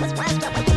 was west, but